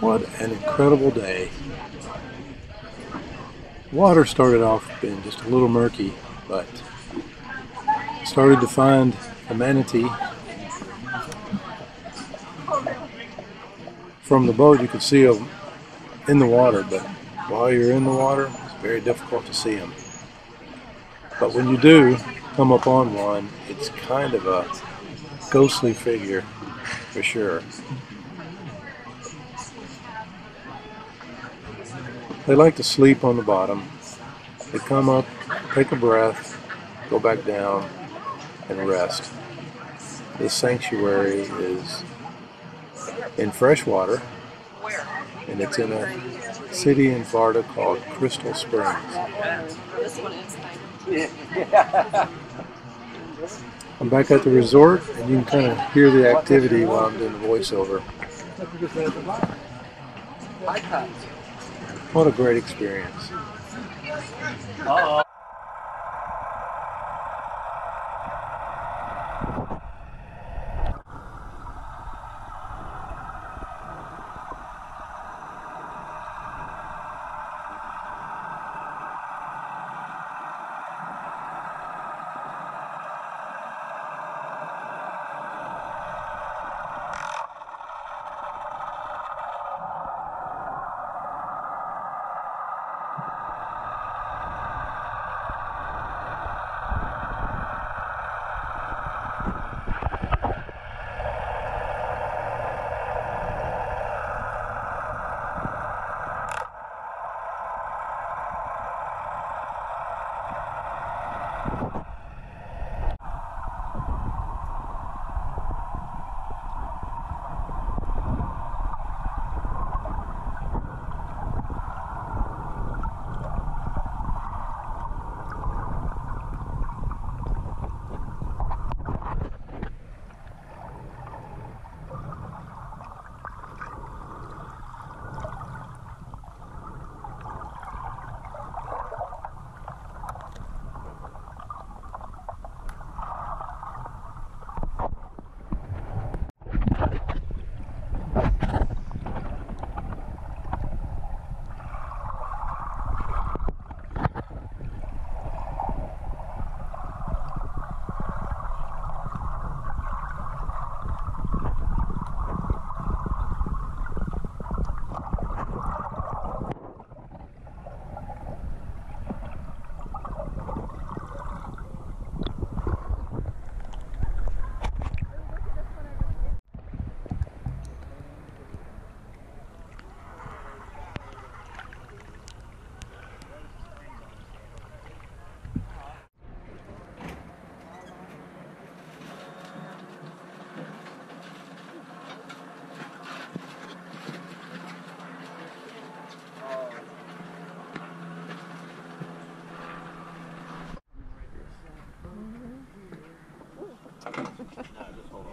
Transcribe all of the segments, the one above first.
What an incredible day. Water started off being just a little murky, but started to find a manatee. From the boat, you could see them in the water, but while you're in the water, it's very difficult to see them. But when you do come upon one, it's kind of a ghostly figure for sure. They like to sleep on the bottom. They come up, take a breath, go back down, and rest. This sanctuary is in freshwater, and it's in a city in Florida called Crystal Springs. I'm back at the resort, and you can kind of hear the activity while I'm doing the voiceover. What a great experience.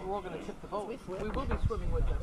We're all going to tip the boat. We will be swimming with them.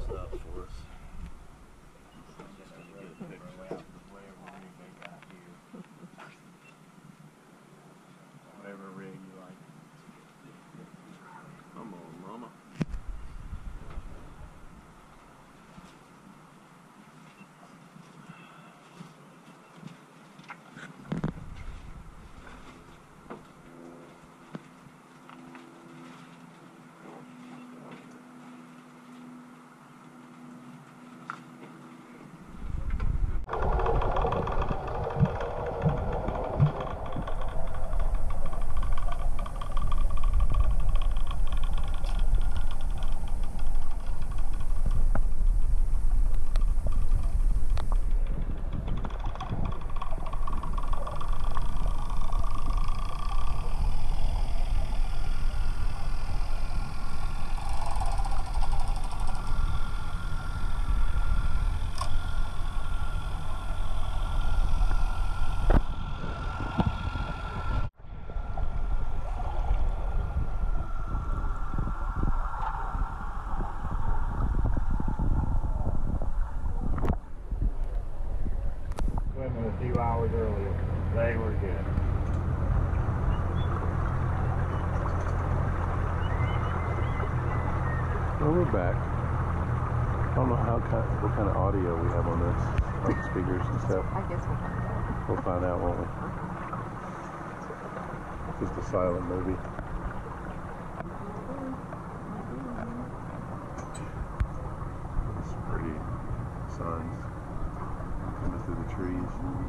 hours earlier. They were good. Well, we're back. I don't know how kind, what kind of audio we have on this, like speakers and stuff. I guess we'll find out. We'll find out, won't we? Just a silent movie. Trees.